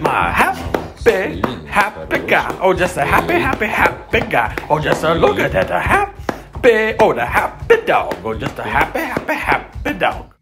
my happy, happy guy. Oh, just a happy, happy, happy guy. Oh, just a look at that, a happy, oh, the happy dog. Oh, just a happy, happy, happy dog.